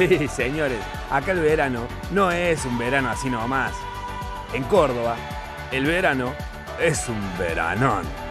Sí, señores, acá el verano no es un verano así nomás. En Córdoba, el verano es un veranón.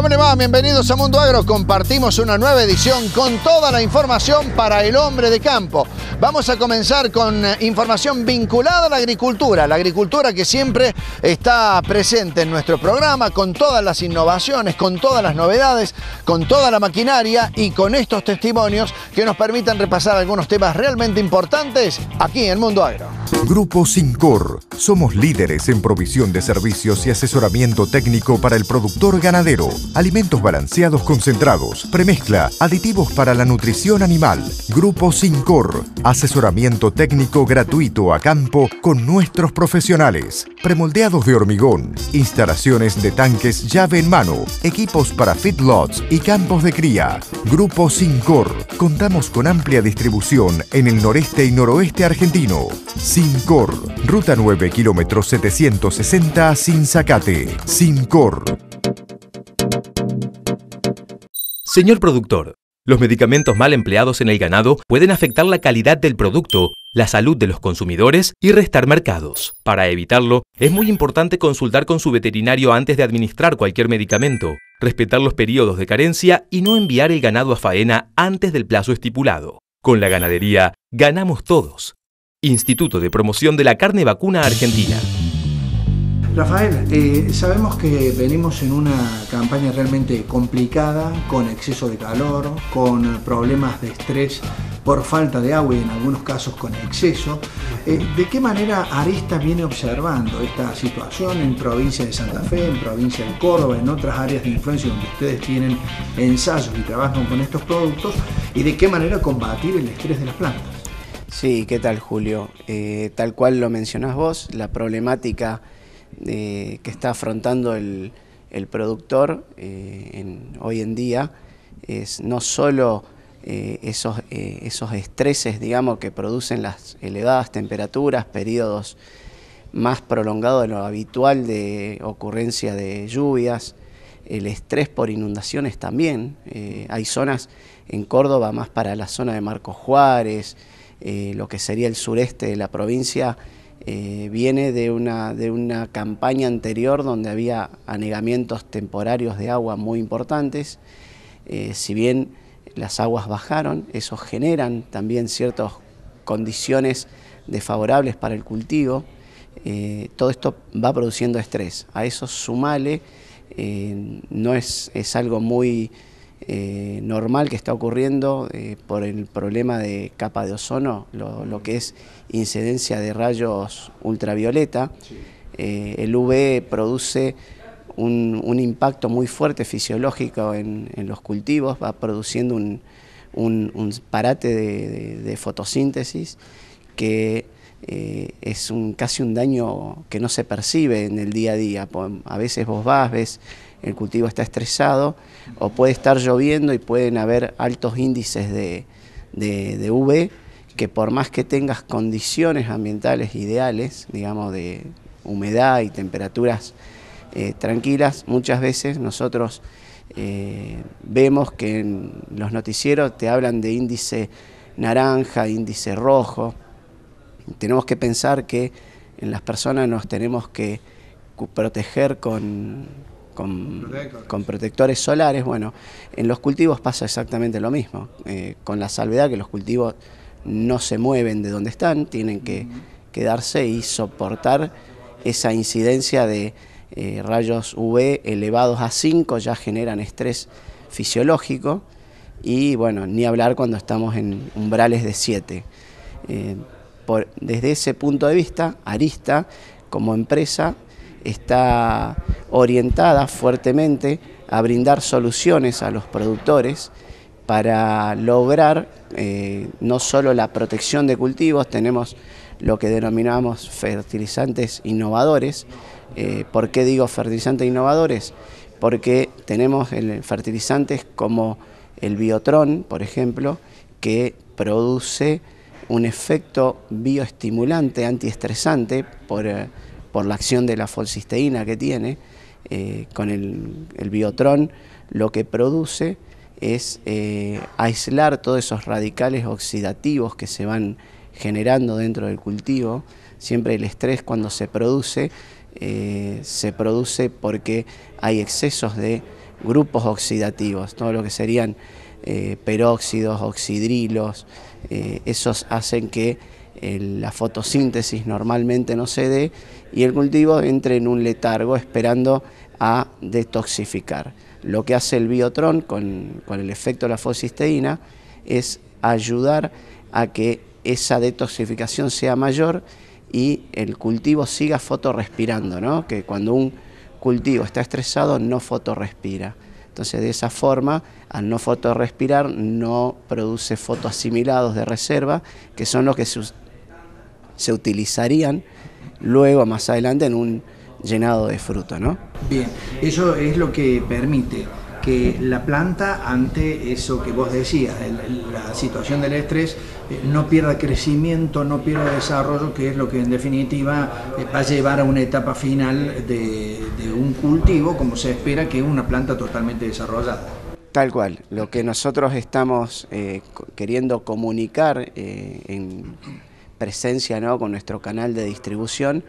¿Cómo le va? Bienvenidos a Mundo Agro. Compartimos una nueva edición con toda la información para el hombre de campo. Vamos a comenzar con eh, información vinculada a la agricultura, la agricultura que siempre está presente en nuestro programa, con todas las innovaciones, con todas las novedades, con toda la maquinaria y con estos testimonios que nos permitan repasar algunos temas realmente importantes aquí en Mundo Agro. Grupo Sincor. Somos líderes en provisión de servicios y asesoramiento técnico para el productor ganadero. Alimentos balanceados concentrados, premezcla, aditivos para la nutrición animal. Grupo Sincor. Asesoramiento técnico gratuito a campo con nuestros profesionales. Premoldeados de hormigón. Instalaciones de tanques llave en mano. Equipos para feedlots y campos de cría. Grupo Sincor. Contamos con amplia distribución en el noreste y noroeste argentino. Sincor. Ruta 9, kilómetro 760, Sinzacate. Sincor. Señor productor, los medicamentos mal empleados en el ganado pueden afectar la calidad del producto, la salud de los consumidores y restar mercados. Para evitarlo, es muy importante consultar con su veterinario antes de administrar cualquier medicamento, respetar los periodos de carencia y no enviar el ganado a faena antes del plazo estipulado. Con la ganadería, ganamos todos. Instituto de Promoción de la Carne Vacuna Argentina. Rafael, eh, sabemos que venimos en una campaña realmente complicada, con exceso de calor, con problemas de estrés por falta de agua y en algunos casos con exceso. Eh, ¿De qué manera Arista viene observando esta situación en provincia de Santa Fe, en provincia de Córdoba, en otras áreas de influencia donde ustedes tienen ensayos y trabajan con estos productos? ¿Y de qué manera combatir el estrés de las plantas? Sí, ¿qué tal Julio? Eh, tal cual lo mencionás vos, la problemática que está afrontando el, productor eh, hoy en día es no solo eh, esos, eh, esos estreses digamos, que producen las elevadas temperaturas, periodos más prolongados de lo habitual de ocurrencia de lluvias, el estrés por inundaciones también. hay zonas en Córdoba, más para la zona de Marcos Juárez, lo que sería el sureste de la provincia, eh, viene de una, de una campaña anterior donde había anegamientos temporarios de agua muy importantes. Eh, si bien las aguas bajaron, eso generan también ciertas condiciones desfavorables para el cultivo. Eh, todo esto va produciendo estrés. A eso sumale, no es, es algo muy eh, normal que está ocurriendo eh, por el problema de capa de ozono, lo, que es incidencia de rayos ultravioleta. Eh, el UV produce un, impacto muy fuerte fisiológico en, los cultivos, va produciendo un, parate de, fotosíntesis que es un, casi un daño que no se percibe en el día a día. A veces vos vas, ves el cultivo está estresado, o puede estar lloviendo y pueden haber altos índices de, de, UV, que por más que tengas condiciones ambientales ideales, digamos de humedad y temperaturas eh, tranquilas, muchas veces nosotros eh, vemos que en los noticieros te hablan de índice naranja, índice rojo. Tenemos que pensar que en las personas nos tenemos que proteger con, con, protectores solares, bueno, en los cultivos pasa exactamente lo mismo, eh, con la salvedad que los cultivos no se mueven de donde están, tienen que quedarse y soportar esa incidencia de eh, rayos UV elevados a 5, ya generan estrés fisiológico y bueno, ni hablar cuando estamos en umbrales de 7. Eh, desde ese punto de vista, Arista como empresa está orientada fuertemente a brindar soluciones a los productores para lograr eh, no solo la protección de cultivos, tenemos lo que denominamos fertilizantes innovadores. Eh, ¿Por qué digo fertilizantes innovadores? Porque tenemos fertilizantes como el biotrón, por ejemplo, que produce un efecto bioestimulante, antiestresante, por, eh, por la acción de la folcisteína que tiene, eh, con el, el, biotrón lo que produce es eh, aislar todos esos radicales oxidativos que se van generando dentro del cultivo. Siempre el estrés cuando se produce, eh, se produce porque hay excesos de grupos oxidativos, todo lo que serían peróxidos, oxidrilos, esos hacen que la fotosíntesis normalmente no se dé y el cultivo entre en un letargo esperando a detoxificar. Lo que hace el biotron con, el efecto de la foscisteína es ayudar a que esa detoxificación sea mayor y el cultivo siga fotorrespirando, ¿no? que cuando un cultivo está estresado no fotorrespira. Entonces de esa forma, al no fotorrespirar, no produce fotoasimilados de reserva, que son los que se, se utilizarían luego más adelante en un llenado de fruto. ¿no? Bien, eso es lo que permite que la planta ante eso que vos decías, la situación del estrés, eh, no pierda crecimiento, no pierda desarrollo, que es lo que en definitiva eh, va a llevar a una etapa final de, un cultivo como se espera que una planta totalmente desarrollada. Tal cual, lo que nosotros estamos eh, queriendo comunicar en presencia ¿no? con nuestro canal de distribución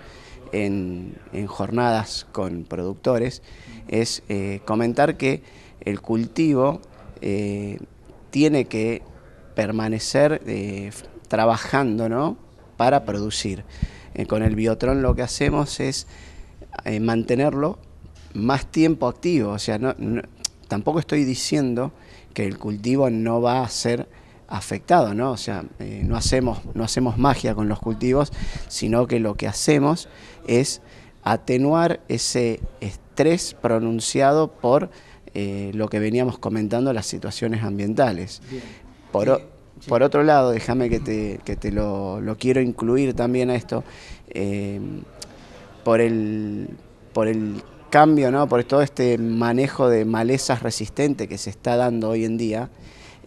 en, jornadas con productores es eh, comentar que el cultivo eh, tiene que permanecer eh, trabajando ¿no? para producir. con el biotron lo que hacemos es mantenerlo más tiempo activo, o sea, tampoco estoy diciendo que el cultivo no va a ser afectado, ¿no? O sea, no, hacemos, no hacemos magia con los cultivos, sino que lo que hacemos es atenuar ese estrés pronunciado por eh, lo que veníamos comentando, las situaciones ambientales. Por, por otro lado, déjame que te, que te lo, quiero incluir también a esto, eh, por, el, por el cambio, ¿no? por todo este manejo de malezas resistentes que se está dando hoy en día,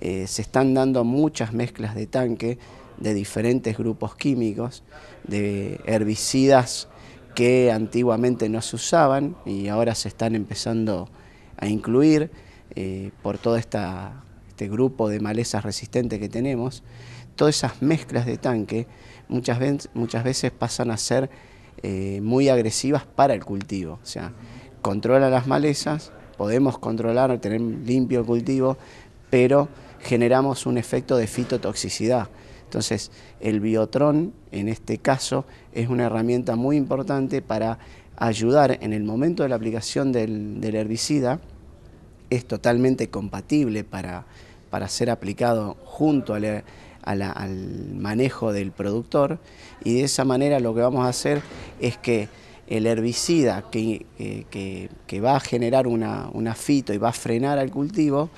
eh, se están dando muchas mezclas de tanque de diferentes grupos químicos, de herbicidas que antiguamente no se usaban y ahora se están empezando a incluir eh, por todo este grupo de malezas resistentes que tenemos. Todas esas mezclas de tanque muchas, veces, muchas veces pasan a ser eh, muy agresivas para el cultivo. O sea, controla las malezas, podemos controlar, tener limpio el cultivo, pero generamos un efecto de fitotoxicidad. Entonces, el biotron, en este caso, es una herramienta muy importante para ayudar en el momento de la aplicación del, herbicida, es totalmente compatible para, ser aplicado junto al, manejo del productor y de esa manera lo que vamos a hacer es que el herbicida que, va a generar una, una, fito y va a frenar al cultivo,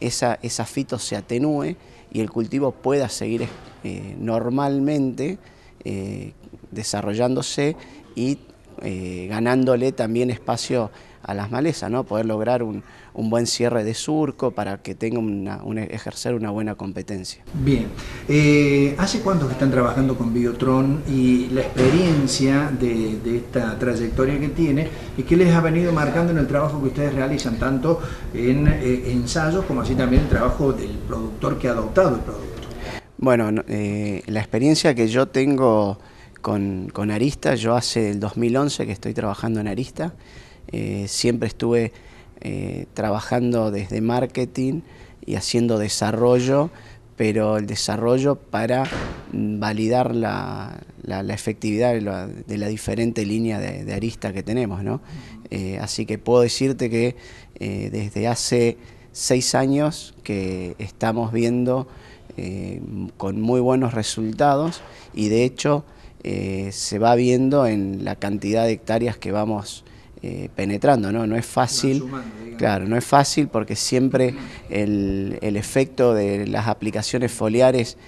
esa, fito se atenúe y el cultivo pueda seguir eh, normalmente eh, desarrollándose y eh, ganándole también espacio a las malezas, ¿no? poder lograr un, buen cierre de surco para que tenga una, ejercer una buena competencia. Bien, ¿hace cuánto que están trabajando con Biotron y la experiencia de, de, esta trayectoria que tiene y qué les ha venido marcando en el trabajo que ustedes realizan, tanto en ensayos como así también el trabajo del productor que ha adoptado el producto? Bueno, eh, la experiencia que yo tengo con, Arista, yo hace el 2011 que estoy trabajando en Arista, eh, siempre estuve eh, trabajando desde marketing y haciendo desarrollo, pero el desarrollo para validar la, efectividad de la, diferente línea de, Arista que tenemos. ¿no? así que puedo decirte que desde hace seis años que estamos viendo eh, con muy buenos resultados y de hecho eh, se va viendo en la cantidad de hectáreas que vamos eh, penetrando, ¿no? No es fácil, claro, no es fácil porque siempre el, efecto de las aplicaciones foliares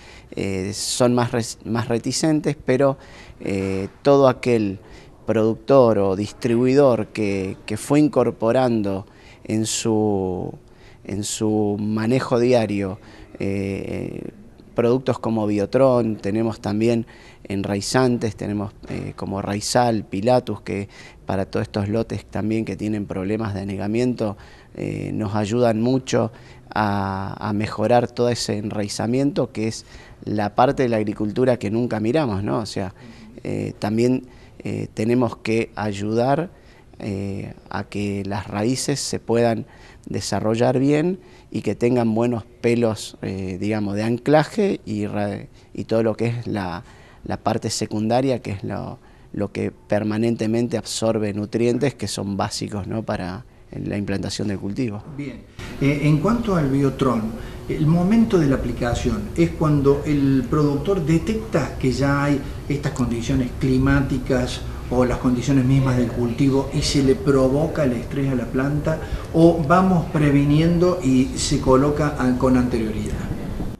son más, más reticentes, pero todo aquel productor o distribuidor que, que fue incorporando en su, en su manejo diario eh, productos como Biotron, tenemos también enraizantes, tenemos eh, como Raizal, Pilatus, que para todos estos lotes también que tienen problemas de anegamiento eh, nos ayudan mucho a, mejorar todo ese enraizamiento que es la parte de la agricultura que nunca miramos, ¿no? O sea, eh, también tenemos que ayudar a que las raíces se puedan desarrollar bien y que tengan buenos pelos, digamos, de anclaje y, y, todo lo que es la, la parte secundaria, que es lo, lo que permanentemente absorbe nutrientes que son básicos ¿no? para la implantación del cultivo. Bien, eh, en cuanto al biotron, el momento de la aplicación es cuando el productor detecta que ya hay estas condiciones climáticas o las condiciones mismas del cultivo y se le provoca el estrés a la planta o vamos previniendo y se coloca con anterioridad.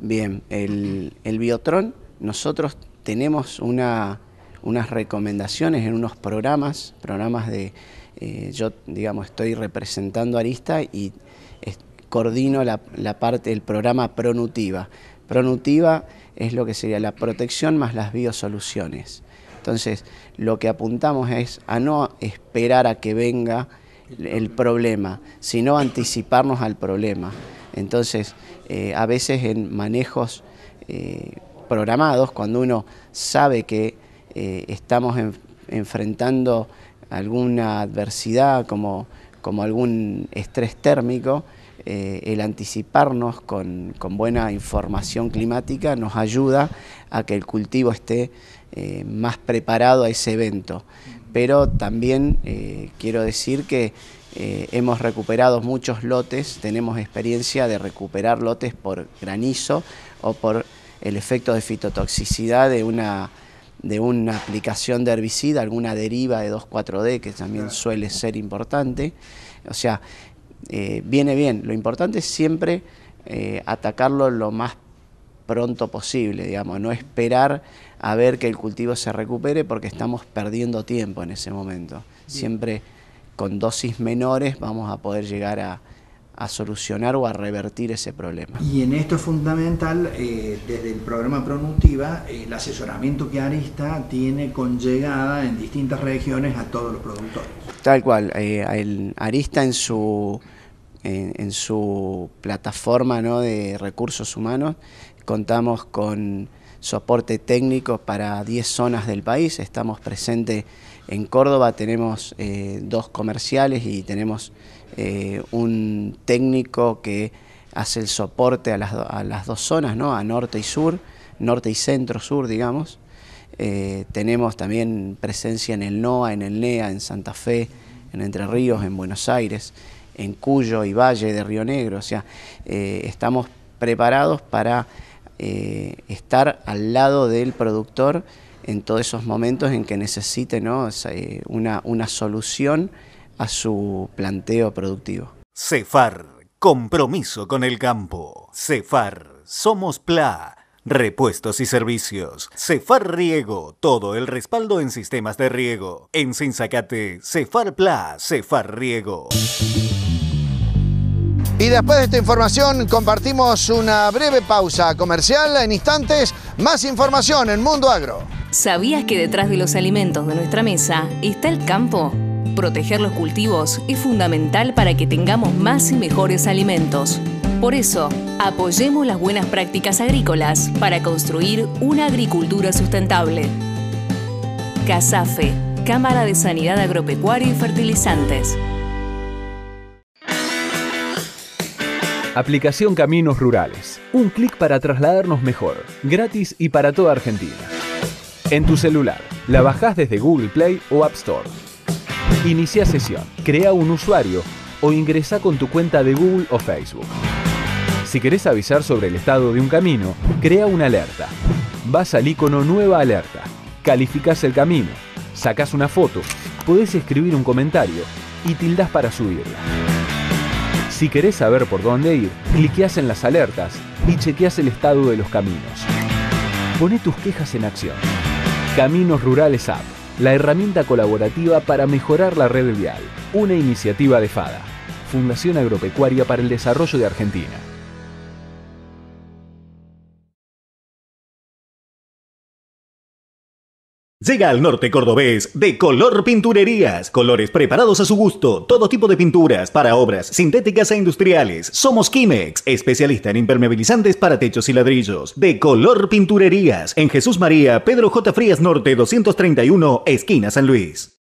Bien, el, el biotron, nosotros tenemos una unas recomendaciones en unos programas, programas de, eh, yo digamos estoy representando a Arista y coordino la, parte del programa Pronutiva. Pronutiva es lo que sería la protección más las biosoluciones. Entonces, lo que apuntamos es a no esperar a que venga el problema, sino anticiparnos al problema. Entonces, eh, a veces en manejos eh, programados, cuando uno sabe que eh, estamos enfrentando alguna adversidad como, como algún estrés térmico, el anticiparnos con, buena información climática nos ayuda a que el cultivo esté eh, más preparado a ese evento. Pero también quiero decir que hemos recuperado muchos lotes, tenemos experiencia de recuperar lotes por granizo o por el efecto de fitotoxicidad de una de una aplicación de herbicida, alguna deriva de 2,4-D que también suele ser importante. O sea, eh, viene bien. Lo importante es siempre eh, atacarlo lo más pronto posible, digamos, no esperar a ver que el cultivo se recupere porque estamos perdiendo tiempo en ese momento. Siempre con dosis menores vamos a poder llegar a, a solucionar o a revertir ese problema. Y en esto es fundamental, eh, desde el programa Pronutiva, el asesoramiento que Arista tiene con llegada en distintas regiones a todos los productores. Tal cual, eh, Arista en su, en, su plataforma ¿no? de recursos humanos contamos con soporte técnico para 10 zonas del país, estamos presentes en Córdoba, tenemos eh, dos comerciales y tenemos eh, un técnico que hace el soporte a las, dos zonas, ¿no? a norte y sur, norte y centro-sur, digamos. Eh, tenemos también presencia en el NOA, en el NEA, en Santa Fe, en Entre Ríos, en Buenos Aires, en Cuyo y Valle de Río Negro. O sea, estamos preparados para estar al lado del productor en todos esos momentos en que necesite ¿no? una, una solución a su planteo productivo. Cefar, compromiso con el campo. Cefar, somos PLA. Repuestos y servicios. Cefar Riego, todo el respaldo en sistemas de riego. En Sinzacate, Cefar Pla, Cefar Riego. Y después de esta información compartimos una breve pausa comercial. En instantes, más información en Mundo Agro. ¿Sabías que detrás de los alimentos de nuestra mesa está el campo? Proteger los cultivos es fundamental para que tengamos más y mejores alimentos. Por eso, apoyemos las buenas prácticas agrícolas para construir una agricultura sustentable. CASAFE, Cámara de Sanidad Agropecuaria y Fertilizantes. Aplicación Caminos Rurales. Un clic para trasladarnos mejor, gratis y para toda Argentina. En tu celular, la bajás desde Google Play o App Store. Inicia sesión, crea un usuario o ingresa con tu cuenta de Google o Facebook. Si querés avisar sobre el estado de un camino, crea una alerta. Vas al icono Nueva Alerta, calificas el camino, sacas una foto, podés escribir un comentario y tildas para subirla. Si querés saber por dónde ir, cliqueas en las alertas y chequeas el estado de los caminos. Poné tus quejas en acción. Caminos Rurales App la herramienta colaborativa para mejorar la red vial, una iniciativa de FADA, Fundación Agropecuaria para el Desarrollo de Argentina. Llega al norte cordobés de Color Pinturerías. Colores preparados a su gusto. Todo tipo de pinturas para obras sintéticas e industriales. Somos Kimex, especialista en impermeabilizantes para techos y ladrillos. De Color Pinturerías. En Jesús María, Pedro J. Frías Norte 231, esquina San Luis.